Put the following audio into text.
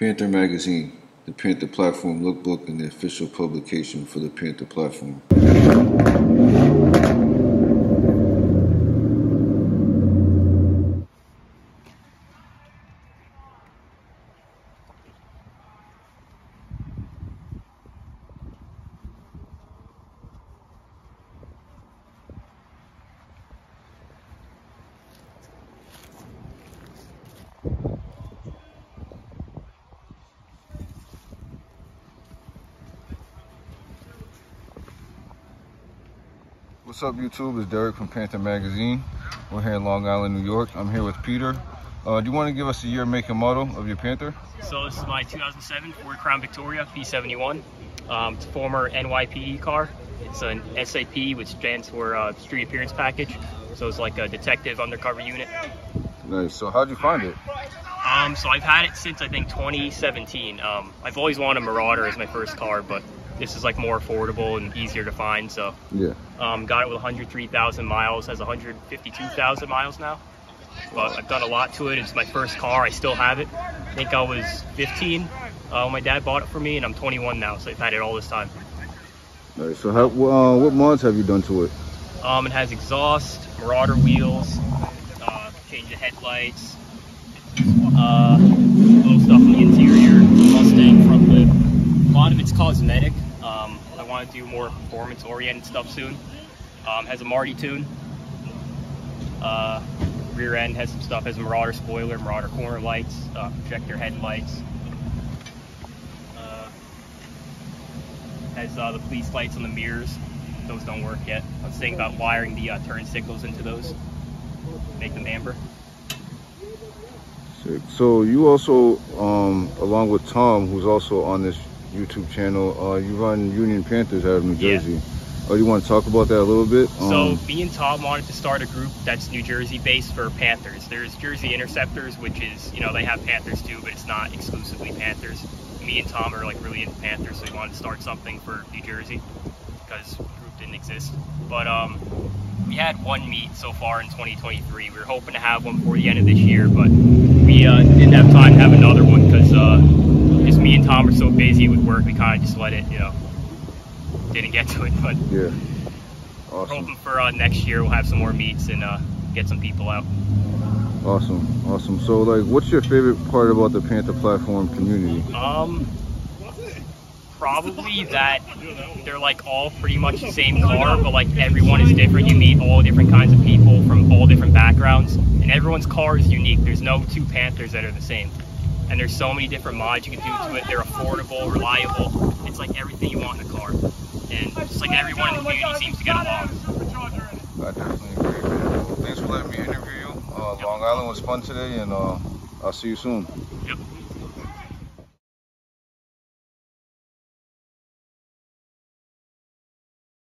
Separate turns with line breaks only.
Panther Magazine, the Panther Platform Lookbook, and the official publication for the Panther Platform. What's up, YouTube? It's Derek from Panther Magazine. We're here in Long Island, New York. I'm here with Peter. Uh, do you want to give us a year, make, and model of your Panther?
So this is my 2007 Ford Crown Victoria P71. Um, it's a former NYPD car. It's an SAP, which stands for uh, Street Appearance Package. So it's like a detective undercover unit.
Nice. So how'd you find it?
Um, so I've had it since I think 2017. Um, I've always wanted a Marauder as my first car, but this is like more affordable and easier to find. So
Yeah.
um, got it with 103,000 miles. Has 152,000 miles now. But I've done a lot to it. It's my first car. I still have it. I think I was 15 uh, my dad bought it for me, and I'm 21 now, so I've had it all this time.
Nice. So how, uh, what mods have you done to it?
Um, it has exhaust, Marauder wheels, uh, change the headlights, little stuff in the interior, Mustang front lip. A lot of it's cosmetic. Um, I want to do more performance-oriented stuff soon. Um, has a Marty tune. Uh, rear end has some stuff. Has a Marauder spoiler, Marauder corner lights, uh, projector headlights. Uh, has uh, the police lights on the mirrors. Those don't work yet. I was thinking about wiring the uh, turn signals into those, make them amber.
Sick. So you also, um, along with Tom, who's also on this YouTube channel, uh, you run Union Panthers out of New Jersey. Yeah. Oh, you want to talk about that a little bit?
So
Um,
me and Tom wanted to start a group that's New Jersey based for Panthers. There's Jersey Interceptors, which is you know they have Panthers too, but it's not exclusively Panthers. Me and Tom are like really into Panthers, so we wanted to start something for New Jersey because the group didn't exist. But um, we had one meet so far in 2023. We were hoping to have one before the end of this year, but we uh, didn't have time to have another one because uh, just me and Tom are so busy with work. We kind of just let it, you know, didn't get to it, but.
yeah.
We're
Awesome.
hoping for uh, next year we'll have some more meets and uh, get some people out.
Awesome. Awesome. So, like, what's your favorite part about the Panther Platform community?
Um, probably that they're like all pretty much the same car, but like everyone is different. You meet all different kinds of people from all different backgrounds, and everyone's car is unique. There's no two Panthers that are the same. And there's so many different mods you can do to it. They're affordable, reliable. It's like everything you want in a car. And just like everyone in the community seems to get along.
I definitely agree, man. Thanks for letting me interview you. Uh, Long Island was fun today, and uh, I'll see you soon.
Yep.